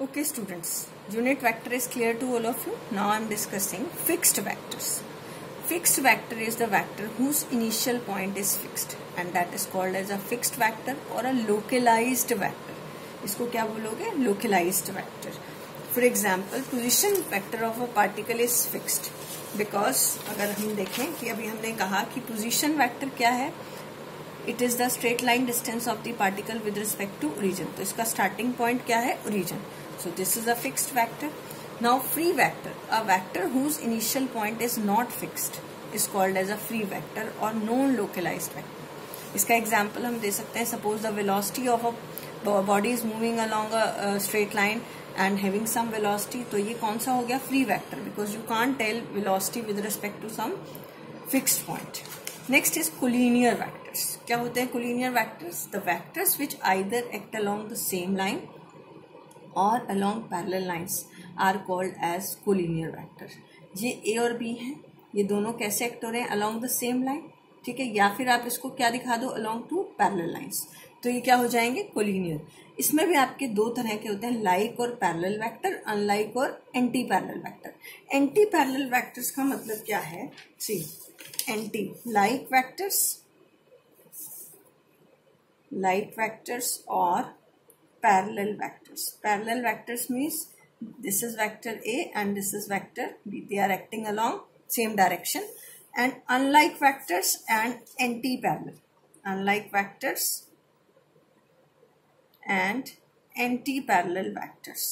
Okay students, unit vector is clear to all of you. Now I am discussing fixed vectors. Fixed vector is the vector whose initial point is fixed and that is called as a fixed vector or a localized vector. इसको क्या बोलोगे localized vector. For example, position vector of a particle is fixed because अगर हम देखें कि अभी हमने कहा कि position vector क्या है it is the straight line distance of the particle with respect to origin तो इसका स्टार्टिंग पॉइंट क्या है origin So this is a fixed vector. Now free vector, a vector whose initial point is not fixed is called as a free vector or non-localized vector. इसका example हम दे सकते हैं suppose the velocity of a body is moving along a straight line and having some velocity तो ये कौन सा हो गया? Free vector because you can't tell velocity with respect to some fixed point next is collinear vectors क्या होते हैं collinear vectors the vectors which either act along the same line और along parallel lines are called as collinear vector ये A और B हैं। ये दोनों कैसे एक्ट हो? अलोंग द सेम लाइन ठीक है? या फिर आप इसको क्या दिखा दो? अलोंग टू पैरेलल लाइंस तो ये क्या हो जाएँगे? कोलिनियर इसमें भी आपके दो तरह के होते हैं। लाइक और पैरेलल वेक्टर अनलाइक और anti parallel vector anti parallel vectors का मतलब क्या है? See anti like vectors like vectors और parallel vectors. Parallel vectors means this is vector A and this is vector B. They are acting along same direction and unlike vectors and anti-parallel. Unlike vectors and anti-parallel vectors.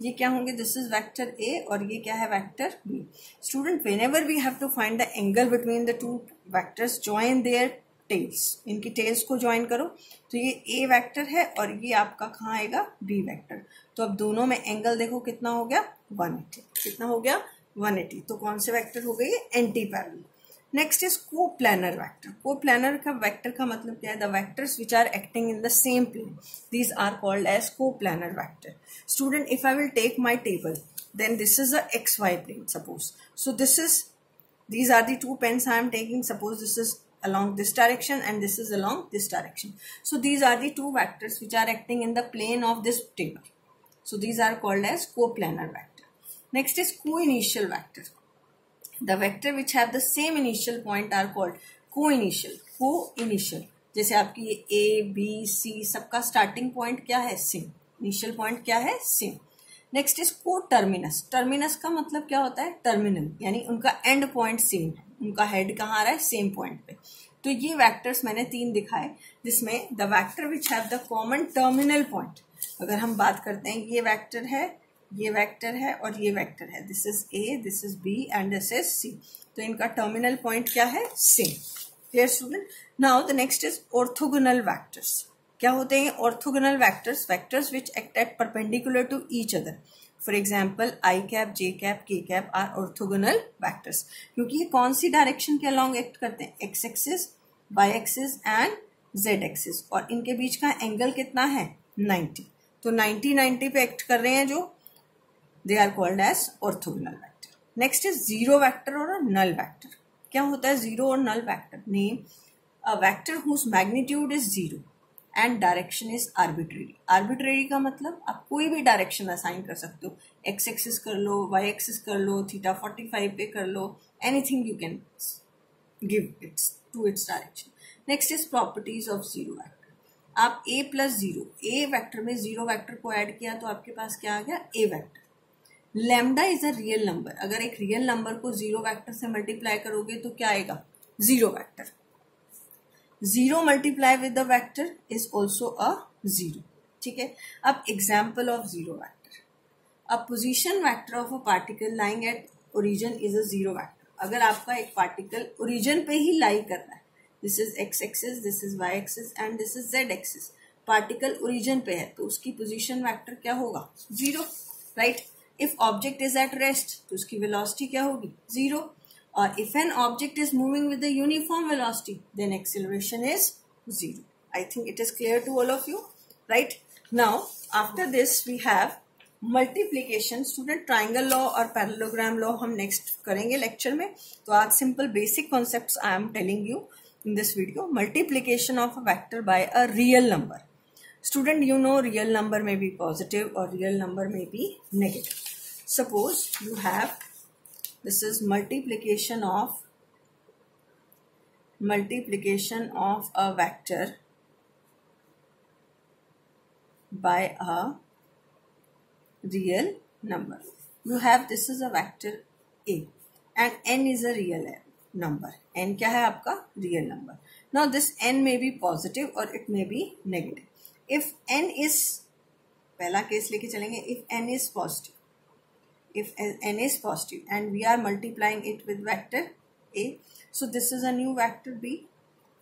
ये क्या होंगे this is vector A और ये क्या है vector B student whenever we have to find the angle between the two vectors join their tails इनकी tails को join करो। तो ये ए वेक्टर है और ये आपका कहाँ आएगा? बी वेक्टर तो अब दोनों में एंगल देखो कितना हो गया? वन एटी कितना हो गया? वन एटी तो कौन से वेक्टर हो गए anti parallel next is coplanar vector coplanar का वैक्टर का मतलब क्या है? The vectors which are acting in the same plane these are called as coplanar vector student if I will take my table then this is a xy plane, suppose. So this is, these are the two pens i am taking. Suppose this is along this direction and this is along this direction. So these are the two vectors which are acting in the plane of this table. So these are called as coplanar vector. Next is co-initial vector. The vector which have the same initial point are called co-initial. Co-initial. जैसे आपकी A B C सबका starting point क्या है same initial point क्या है same next is coterminous terminus का मतलब क्या होता है टर्मिनल यानी उनका एंड पॉइंट सेम है उनका हेड कहाँ आ रहा है? सेम पॉइंट पे। तो ये वेक्टर्स मैंने तीन दिखाए, जिसमें the vector which have the common terminal point अगर हम बात करते हैं, ये वेक्टर है, ये वेक्टर है और ये वेक्टर है। This is A this is B and this is C तो इनका टर्मिनल पॉइंट क्या है? Same clear student now the next is orthogonal vectors क्या होते हैं? Orthogonal vectors vectors which act at perpendicular to each other for example I cap J cap K cap are orthogonal vectors क्योंकि ये कौन सी direction के along act करते हैं? X axis Y axis and Z axis और इनके बीच का एंगल कितना है? 90 तो 90 90 पे एक्ट कर रहे हैं जो they are called as orthogonal vector next is zero vector और नल वैक्टर क्या होता है? ज़ीरो और null vector name a vector whose magnitude is zero and direction is arbitrary arbitrary का मतलब आप कोई भी डायरेक्शन असाइन कर सकते हो। एक्स एक्सिस कर लो वाई एक्सिस कर लो थीटा फोर्टी फाइव पे कर लो anything you can give its to its direction next is properties of zero vector आप A plus zero A vector में ज़ीरो वैक्टर को ऐड किया तो आपके पास क्या आ गया? A vector lambda is a real number अगर एक रियल नंबर को ज़ीरो वैक्टर से मल्टीप्लाई करोगे तो क्या आएगा? Zero vector zero multiply with the vector is also a zero, ठीक है? अब example of zero vector a position vector of a particle lying at origin is a zero vector अगर आपका एक पार्टिकल ओरिजन पे ही लाई कर रहा है this is X axis this is Y axis and this is Z axis particle origin पे है तो उसकी पोजिशन वैक्टर क्या होगा? Zero right if object is at rest तो उसकी वेलोसिटी क्या होगी? ज़ीरो और if an object is moving with uniform velocity then then is zero I think it is clear to all of you right now after this we have multiplication student triangle law और parallelogram law हम next करेंगे lecture में। तो आज simple basic concept I am telling you in this video multiplication of a factor by a real number student you know real number में B positive और real number में B negative suppose you have this is multiplication of multiplication of a vector by a real number. You have this is a vector A and n is a real number. n क्या है आपका real number. Now this n may be positive or it may be negative. If n is पहला case लेके चलेंगे if n is positive if n is positive, and we are multiplying it with vector a. So, this is a new vector b,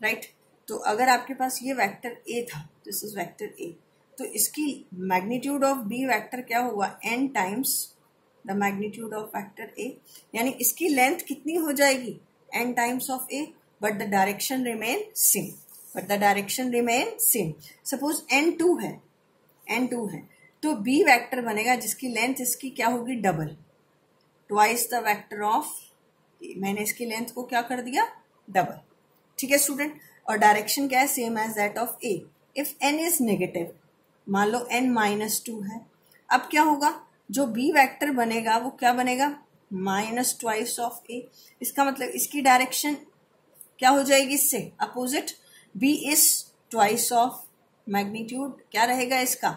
right? तो अगर आपके पास ये vector a था this is vector a. तो इसकी मैग्नीट्यूड ऑफ़ बी वेक्टर क्या हुआ N times the magnitude of vector A यानी इसकी लेंथ कितनी हो जाएगी? N times of A but the direction remain same but the direction remain same suppose N two है. एन टू है. तो बी वेक्टर बनेगा जिसकी लेंथ इसकी क्या होगी? Double twice the vector of मैंने इसकी लेंथ को क्या कर दिया? डबल ठीक है स्टूडेंट और डायरेक्शन क्या है? Same as that of A if N is negative मान लो एन माइनस टू है, अब क्या होगा? जो बी वेक्टर बनेगा, वो क्या बनेगा? माइनस ट्वाइस ऑफ़ ए इसका मतलब इसकी डायरेक्शन क्या हो जाएगी इससे? Opposite B is twice of magnitude क्या रहेगा इसका?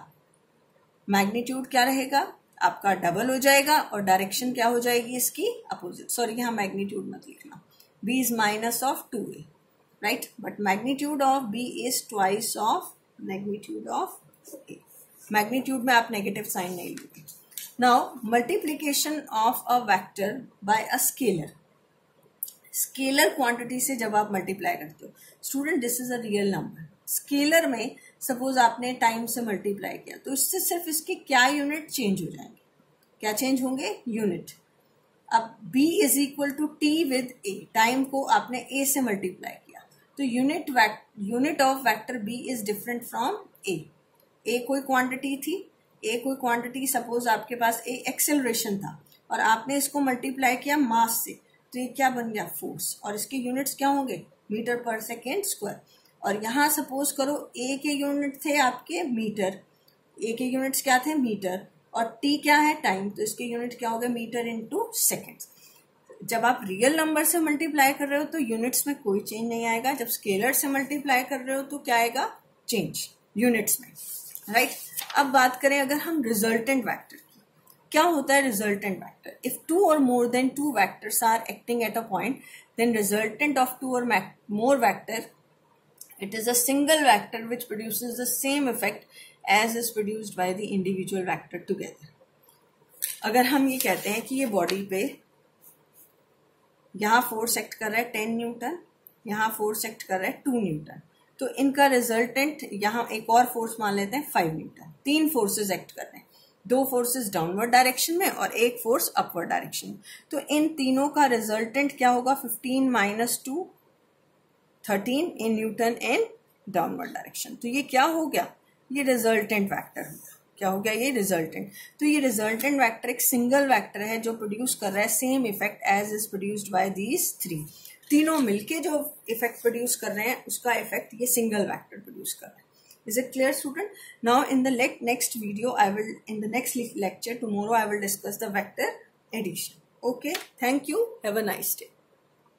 मैग्नीट्यूड क्या रहेगा? आपका डबल हो जाएगा और डायरेक्शन क्या हो जाएगी इसकी? अपोजिट। सॉरी, यहाँ मैग्नीट्यूड मत लिखना। B is minus of two A right but magnitude of B is twice of magnitude of A magnitude में आप नेगेटिव साइन नहीं लोगे now multiplication of a vector by a scalar scalar quantity से जब आप multiply करते हो। Student this is a real number scalar में सपोज़ आपने टाइम से मल्टीप्लाई किया तो इससे सिर्फ़ इसके क्या यूनिट चेंज हो जाएँगे? क्या चेंज होंगे? यूनिट अब b is equal to T with a time को आपने a से मल्टीप्लाई किया तो unit unit of vector b is different from a. A कोई क्वांटिटी थी? ए कोई क्वांटिटी सपोज़ आपके पास ए एक्सेलरेशन था, और आपने इसको मल्टीप्लाई किया मास से तो ये क्या बन गया? फोर्स और इसके यूनिट्स क्या होंगे? मीटर पर सेकेंड स्क्वायर और यहाँ सपोज़ करो ए के यूनिट थे आपके मीटर ए के यूनिट्स क्या थे? मीटर और टी क्या है? टाइम तो इसके यूनिट क्या हो गए? मीटर इंटू सेकेंड जब आप रियल नंबर से मल्टीप्लाई कर रहे हो तो यूनिट्स में कोई चेंज नहीं आएगा. जब स्केलर से मल्टीप्लाई कर रहे हो तो क्या आएगा? चेंज यूनिट्स में. राइट अब बात करें अगर हम रिजल्टेंट वैक्टर की. क्या होता है resultant vector if two or more than two vectors are acting at a point then resultant of two or more vector it is a single vector which produces the same effect as is produced by the individual vector together. अगर हम ये कहते हैं कि ये body पे यहाँ force act कर रहा है टेन न्यूटन यहाँ फोर्स एक्ट कर रहा है टू न्यूटन तो इनका रिजल्टेंट यहाँ एक और फोर्स मान लेते हैं फाइव न्यूटन तीन फोर्सेस एक्ट कर रहे हैं। दो फोर्सेस डाउनवर्ड डायरेक्शन में और एक फोर्स अपवर्ड डायरेक्शन में। तो इन तीनों का रिजल्टेंट क्या होगा? Fifteen minus two thirteen in newton in downward direction. तो ये क्या हो गया? ये रिजल्टेंट वैक्टर हो गया। क्या हो गया? ये रिजल्टेंट तो ये रिजल्टेंट वैक्टर एक सिंगल वैक्टर है जो प्रोड्यूस कर रहा है same effect as is produced by these three तीनों मिलके जो इफ़ेक्ट प्रोड्यूस कर रहे हैं, उसका इफ़ेक्ट ये सिंगल वैक्टर प्रोड्यूस कर रहे हैं। Is it clear, student? Now, in the next video, i will, in the next lecture, tomorrow, i will discuss the vector addition okay? Thank you. Have a nice day.